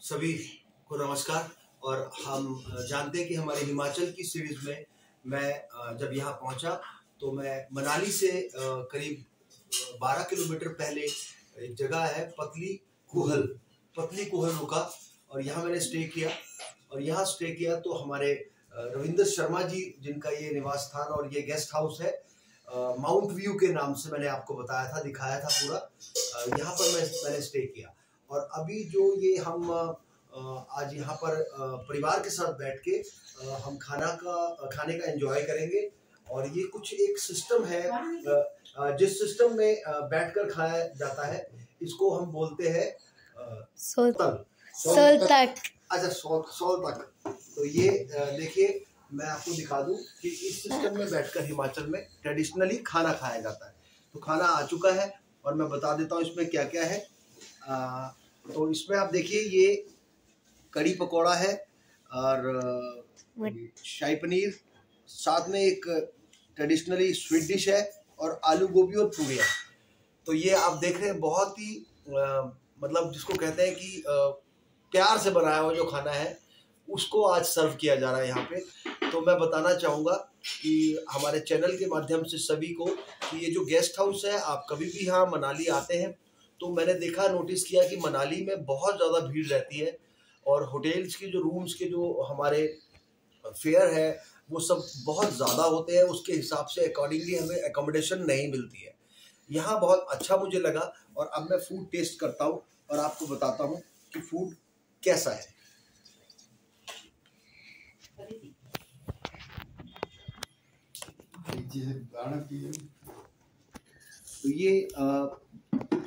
सभी को नमस्कार। और हम जानते हैं कि हमारे हिमाचल की सीरीज़ में मैं जब यहाँ पहुँचा तो मैं मनाली से करीब 12 किलोमीटर पहले एक जगह है, पतली कुहल पतली कुहल रुका और यहाँ मैंने स्टे किया। और यहाँ स्टे किया तो हमारे रविंद्र शर्मा जी, जिनका ये निवास स्थान और ये गेस्ट हाउस है माउंट व्यू के नाम से मैंने आपको बताया था, दिखाया था पूरा। यहाँ पर मैं, मैंने स्टे किया। और अभी जो ये हम आज यहाँ पर परिवार के साथ बैठ के हम खाना का खाने का एंजॉय करेंगे। और ये कुछ एक सिस्टम है अ, अ, जिस सिस्टम में बैठकर खाया जाता है इसको हम बोलते हैं अ, सोल तल। सोल तक। अच्छा सौ सौ तक। तो ये देखिए मैं आपको दिखा दूँ कि इस सिस्टम में बैठकर हिमाचल में ट्रेडिशनली खाना खाया जाता है। तो खाना आ चुका है और मैं बता देता हूँ इसमें क्या क्या है। अ, तो इसमें आप देखिए ये कड़ी पकौड़ा है और शाही पनीर साथ में एक ट्रेडिशनली स्वीट डिश है और आलू गोभी और पूड़ियाँ तो ये आप देख रहे हैं बहुत ही अ, मतलब जिसको कहते हैं कि अ, प्यार से बनाया हुआ जो खाना है उसको आज सर्व किया जा रहा है यहाँ पे। तो मैं बताना चाहूँगा कि हमारे चैनल के माध्यम से सभी को कि ये जो गेस्ट हाउस है आप कभी भी यहाँ मनाली आते हैं तो मैंने देखा नोटिस किया कि मनाली में बहुत ज़्यादा भीड़ रहती है और होटल्स के जो रूम्स के जो हमारे फेयर है वो सब बहुत ज़्यादा होते हैं उसके हिसाब से अकॉर्डिंगली हमें एकोमोडेशन नहीं मिलती है यहाँ बहुत अच्छा मुझे लगा और अब मैं फ़ूड टेस्ट करता हूँ और आपको बताता हूँ कि फ़ूड कैसा है तो ये अ,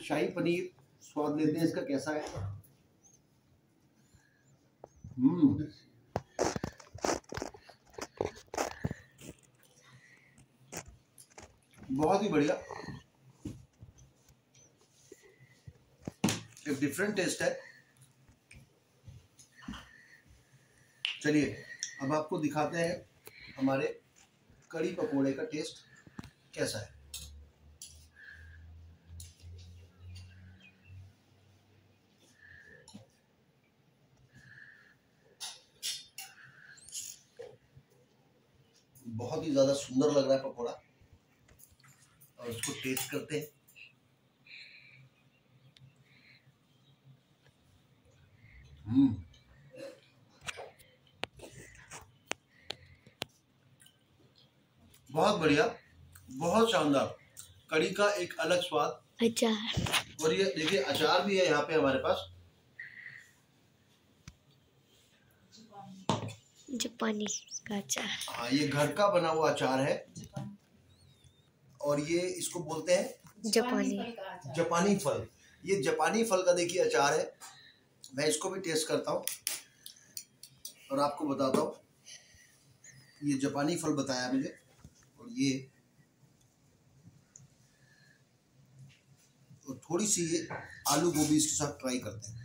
शाही पनीर स्वाद लेते हैं, इसका कैसा है? हम्म। बहुत ही बढ़िया। एक डिफरेंट टेस्ट है। चलिए, अब आपको दिखाते हैं हमारे कड़ी पकोड़े का टेस्ट कैसा है। बहुत ही ज़्यादा सुंदर लग रहा है पकोड़ा। और इसको टेस्ट करते हैं। हम्म। बहुत बढ़िया बहुत शानदार। कड़ी का एक अलग स्वाद। अच्छा और ये देखिए अचार भी है यहाँ पे हमारे पास। जापानी का अचार। हाँ ये घर का बना हुआ अचार है। और ये इसको बोलते हैं जापानी। जापानी फल ये जापानी फल का देखिए अचार है। मैं इसको भी टेस्ट करता हूँ। और आपको बताता हूँ। ये जापानी फल बताया मुझे। और ये और थोड़ी सी ये आलू गोभी इसके साथ ट्राई करते हैं।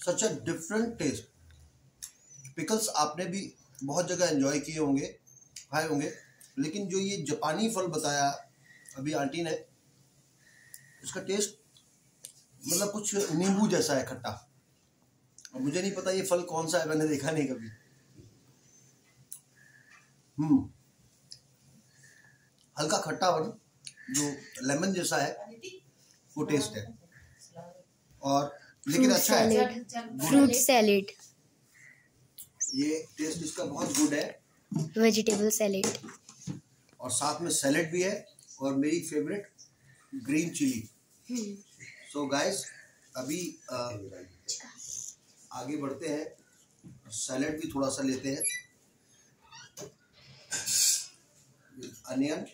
Such a different taste pickles आपने भी बहुत जगह एंजॉय किए होंगे, खाए होंगे, लेकिन जो ये जापानी फल बताया अभी आंटी ने, इसका टेस्ट मतलब कुछ नींबू जैसा है खट्टा। और मुझे नहीं पता ये फल कौन सा है, मैंने देखा नहीं कभी। हम्म हल्का खट्टा वन जो लेमन जैसा है वो टेस्ट है। और लेकिन अच्छा है। फ्रूट सैलेड ये टेस्ट इसका बहुत गुड है। वेजिटेबल सैलेड और साथ में सैलेड भी है। और मेरी favourite green chilli so guys अभी अ, आगे बढ़ते हैं। सैलेड भी थोड़ा सा लेते हैं। अनियन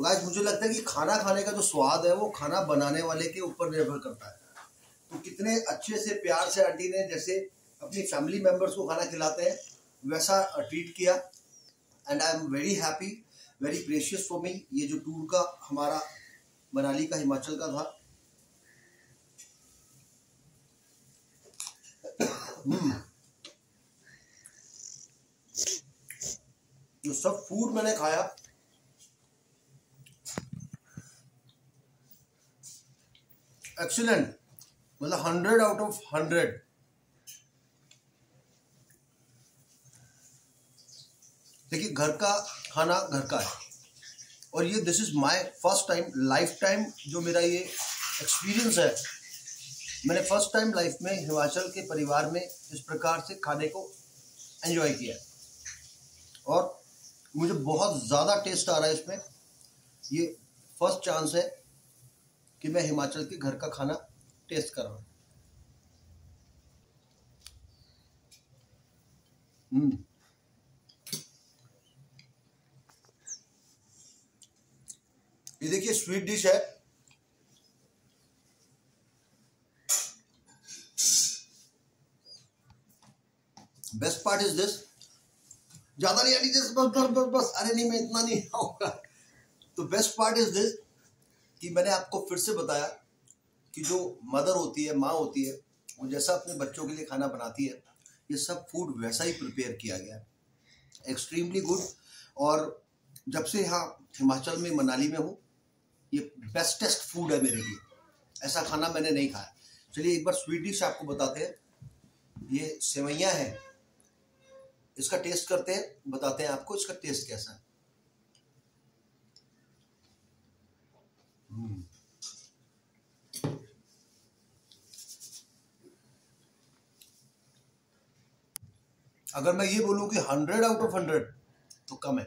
तो गाइस मुझे लगता है कि खाना खाने का जो स्वाद है, वो खाना बनाने वाले के ऊपर निर्भर करता है। तो कितने अच्छे से प्यार से आंटी ने जैसे अपनी फैमिली मेंबर्स को खाना खिलाते हैं, वैसा ट्रीट किया। And I am very happy very precious for me ये जो टूर का हमारा मनाली का हिमाचल का था। हम्म। जो सब फ़ूड मैंने खाया एक्सीलेंट मतलब हंड्रेड आउट ऑफ़ हंड्रेड देखिए, घर का खाना घर का है। और ये this is my first time lifetime जो मेरा ये एक्सपीरियंस है। मैंने फ़र्स्ट टाइम लाइफ में हिमाचल के परिवार में इस प्रकार से खाने को एंजॉय किया और मुझे बहुत ज़्यादा टेस्ट आ रहा है इसमें। ये फ़र्स्ट चांस है। कि मैं हिमाचल के घर का खाना टेस्ट कर रहा हूँ। हम्म। ये देखिए स्वीट डिश है। बेस्ट पार्ट इज़ दिस ज़्यादा नहीं आनी बस बस बस बस। अरे नहीं, मैं इतना नहीं खाऊँगा तो बेस्ट पार्ट इज़ दिस कि मैंने आपको फिर से बताया कि जो मदर होती है, माँ होती है, वो जैसा अपने बच्चों के लिए खाना बनाती है, ये सब फ़ूड वैसा ही प्रिपेयर किया गया है। एक्सट्रीमली गुड और जब से यहाँ हिमाचल में, मनाली में हूँ, ये बेस्टेस्ट फ़ूड है मेरे लिए। ऐसा खाना मैंने नहीं खाया। चलिए एक बार स्वीट डिश आपको बताते हैं। ये सेवैयाँ हैं। इसका टेस्ट करते हैं, बताते हैं आपको इसका टेस्ट कैसा है। अगर मैं ये बोलूँ कि हंड्रेड आउट ऑफ़ हंड्रेड तो कम है।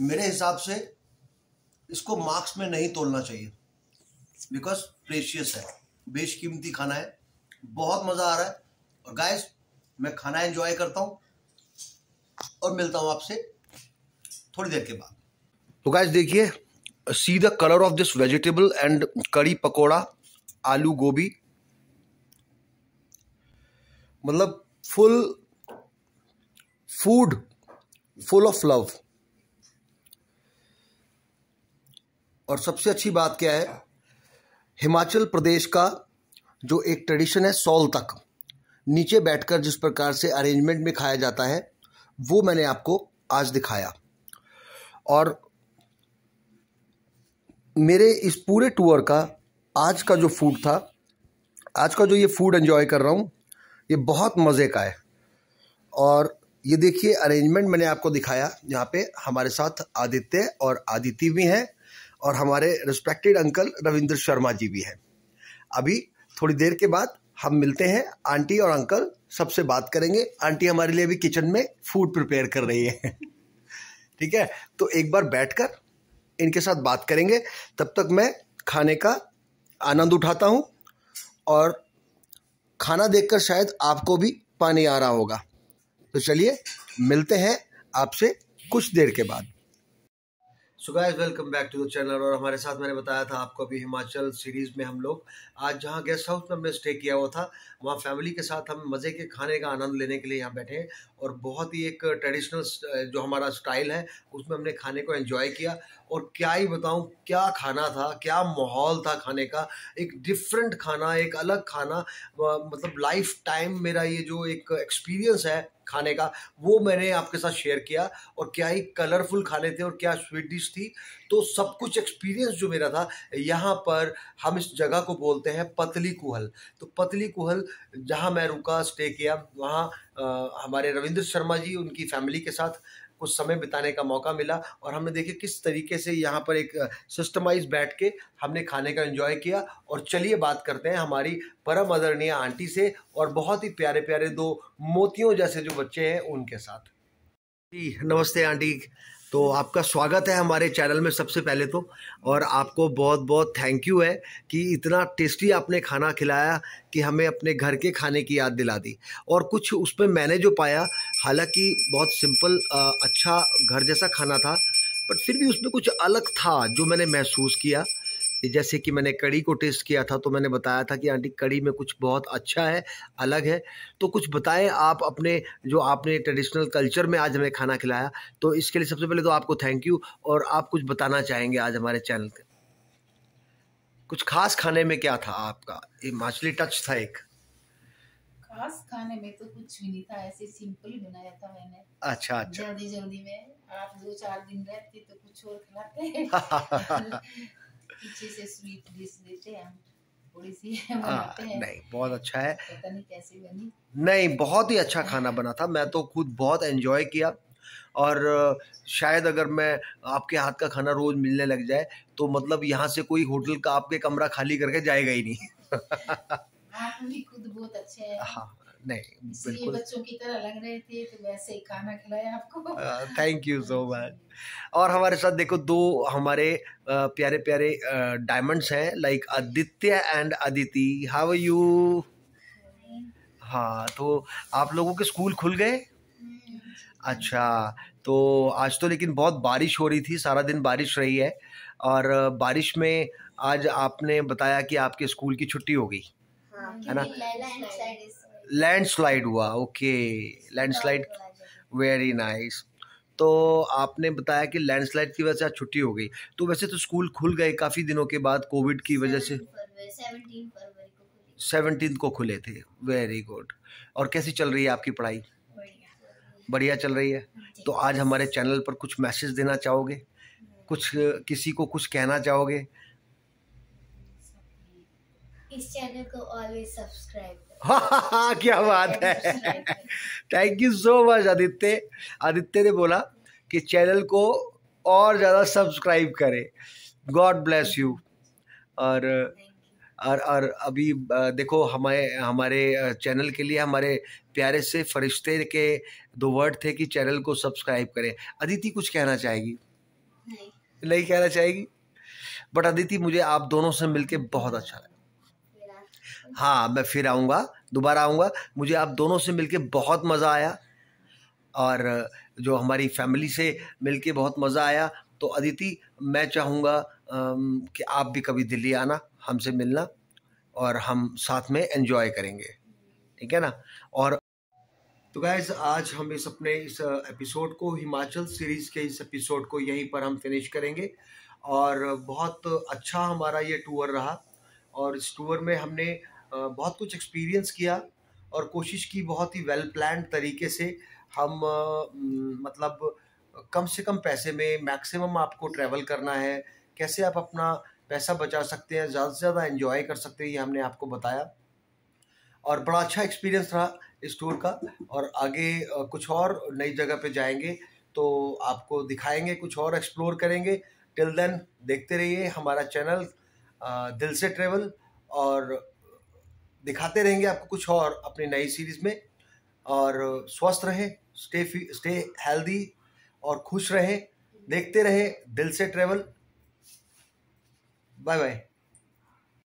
मेरे हिसाब से इसको मार्क्स में नहीं तोड़ना चाहिए। बिकॉज़ प्रेशियस है। बेशकीमती खाना है। बहुत मज़ा आ रहा है। और गाइस मैं खाना एंजॉय करता हूँ। और मिलता हूँ आपसे थोड़ी देर के बाद। तो गाइस देखिए see the colour of this vegetable and kadhi pakora aloo gobi मतलब full food full of love और सबसे अच्छी बात क्या है? हिमाचल प्रदेश का जो एक ट्रेडिशन है सौल तक, नीचे बैठकर जिस प्रकार से अरेंजमेंट में खाया जाता है, वो मैंने आपको आज दिखाया। और मेरे इस पूरे टूर का आज का जो फ़ूड था, आज का जो ये फ़ूड एंजॉय कर रहा हूँ, ये बहुत मज़े का है। और ये देखिए अरेंजमेंट मैंने आपको दिखाया। यहाँ पे हमारे साथ आदित्य और आदिति भी हैं और हमारे रिस्पेक्टेड अंकल रविंद्र शर्मा जी भी हैं। अभी थोड़ी देर के बाद हम मिलते हैं। आंटी और अंकल सबसे बात करेंगे। आंटी हमारे लिए भी किचन में फ़ूड प्रिपेयर कर रही है। ठीक है? तो एक बार बैठकर इनके साथ बात करेंगे, तब तक मैं खाने का आनंद उठाता हूँ और खाना देखकर शायद आपको भी पानी आ रहा होगा। तो चलिए, मिलते हैं आपसे कुछ देर के बाद। So guys welcome back to the channel और हमारे साथ मैंने बताया था आपको अभी हिमाचल सीरीज़ में हम लोग, आज जहाँ गेस्ट हाउस में हमने स्टे किया हुआ था, वहाँ फैमिली के साथ हम मज़े के खाने का आनंद लेने के लिए यहाँ बैठे हैं। और बहुत ही एक ट्रेडिशनल जो हमारा स्टाइल है, उसमें हमने खाने को एंजॉय किया। और क्या ही बताऊँ, क्या खाना था, क्या माहौल था खाने का। एक डिफरेंट खाना, एक अलग खाना मतलब लाइफ टाइम मेरा ये जो एक एक्सपीरियंस है खाने का, वो मैंने आपके साथ शेयर किया। और क्या ही कलरफुल खाने थे और क्या स्वीट डिश थी। तो सब कुछ एक्सपीरियंस जो मेरा था, यहाँ पर हम इस जगह को बोलते हैं पतली कुहल। तो पतली कुहल, जहाँ मैं रुका स्टे किया, वहाँ हमारे रविंद्र शर्मा जी, उनकी फैमिली के साथ कुछ समय बिताने का मौका मिला और हमने देखे किस तरीके से यहाँ पर एक सिस्टमाइज बैठ के हमने खाने का एंजॉय किया। और चलिए बात करते हैं हमारी परम आदरणीय आंटी से और बहुत ही प्यारे प्यारे दो मोतियों जैसे जो बच्चे हैं उनके साथ। जी, नमस्ते आंटी। तो आपका स्वागत है हमारे चैनल में सबसे पहले तो। और आपको बहुत बहुत थैंक यू है कि इतना टेस्टी आपने खाना खिलाया कि हमें अपने घर के खाने की याद दिला दी। और कुछ उसमें मैंने जो पाया, हालाँकि बहुत सिंपल अच्छा घर जैसा खाना था बट फिर भी उसमें कुछ अलग था जो मैंने महसूस किया। जैसे कि मैंने कड़ी को टेस्ट किया था तो मैंने बताया था कि आंटी कड़ी में कुछ बहुत अच्छा है अलग है। तो कुछ बताएँ आप अपने जो आपने ट्रेडिशनल कल्चर में आज हमें खाना खिलाया तो इसके लिए सबसे पहले तो आपको थैंक यू और आप कुछ बताना चाहेंगे आज हमारे चैनल के। कुछ खास खाने में क्या था आपका? हिमाचली टच था एक। खास खाने में तो कुछ भी नहीं था ऐसे सिंपल ही बनाया था मैंने। अच्छा अच्छा। जल्दी जल्दी में आप दो चार दिन रहते तो कुछ और खिलाते। पीछे से स्वीट डिश देते हैं थोड़ी सी नहीं बहुत अच्छा है। पता नहीं कैसे बनी। नहीं बहुत ही अच्छा खाना बना था मैं तो खुद बहुत एंजॉय किया। और शायद अगर मैं आपके हाथ का खाना रोज मिलने लग जाए तो मतलब यहाँ से कोई होटल का आपके कमरा खाली करके जाएगा ही नहीं। आप भी खुद बहुत अच्छे हैं। हाँ। नहीं बिल्कुल। बच्चों की तरह लग रहे थे तो वैसे ही खाना खिलाया आपको। थैंक यू सो मच और हमारे साथ देखो दो हमारे प्यारे प्यारे डायमंड्स हैं like Aditya and Aditi how you हाँ तो आप लोगों के स्कूल खुल गए? अच्छा तो आज तो लेकिन बहुत बारिश हो रही थी सारा दिन बारिश रही है। और बारिश में आज आपने बताया कि आपके स्कूल की छुट्टी हो गई। है ना? लैंडस्लाइड हुआ ओके लैंडस्लाइड वेरी नाइस तो आपने बताया कि लैंडस्लाइड की वजह से आज छुट्टी हो गई। तो वैसे तो स्कूल खुल गए काफ़ी दिनों के बाद कोविड की वजह से। सेवनटीन को खुले। थे। वेरी गुड और कैसी चल रही है आपकी पढ़ाई? बढ़िया। चल रही है? तो आज हमारे चैनल पर कुछ मैसेज देना चाहोगे? कुछ किसी को कुछ कहना चाहोगे? इस चैनल को ऑलवेज सब्सक्राइब क्या बात है। Thank you so much Aditya. Aditya ने बोला कि चैनल को और ज़्यादा सब्सक्राइब करें। गॉड ब्लेस यू और और और अभी देखो हमारे हमारे चैनल के लिए हमारे प्यारे से फरिश्ते के दो वर्ड थे कि चैनल को सब्सक्राइब करें। अदिति कुछ कहना चाहेगी? नहीं, नहीं कहना चाहेगी? बट अदिति मुझे आप दोनों से मिलके बहुत अच्छा लगा। हाँ मैं फिर आऊँगा, दोबारा आऊँगा। मुझे आप दोनों से मिलके बहुत मज़ा आया और जो हमारी फैमिली से मिलके बहुत मज़ा आया। तो अदिति, मैं चाहूँगा कि आप भी कभी दिल्ली आना, हमसे मिलना और हम साथ में एंजॉय करेंगे। ठीक है ना? और तो गैस आज हम इस अपने इस एपिसोड को, हिमाचल सीरीज़ के इस एपिसोड को यहीं पर हम फिनिश करेंगे। और बहुत अच्छा हमारा ये टूर रहा और इस टूर में हमने बहुत कुछ एक्सपीरियंस किया और कोशिश की बहुत ही वेल प्लान तरीके से। हम मतलब कम से कम पैसे में मैक्सिमम आपको ट्रैवल करना है। कैसे आप अपना पैसा बचा सकते हैं, ज़्यादा से ज़्यादा एंजॉय कर सकते हैं, ये हमने आपको बताया। और बड़ा अच्छा एक्सपीरियंस रहा इस टूर का और आगे कुछ और नई जगह पे जाएँगे तो आपको दिखाएँगे, कुछ और एक्सप्लोर करेंगे। टिल देन देखते रहिए हमारा चैनल दिल से ट्रेवल और दिखाते रहेंगे आपको कुछ और अपनी नई सीरीज़ में। और स्वस्थ रहें स्टे स्टे हेल्दी और खुश रहें, देखते रहें, दिल से ट्रेवल बाय बाय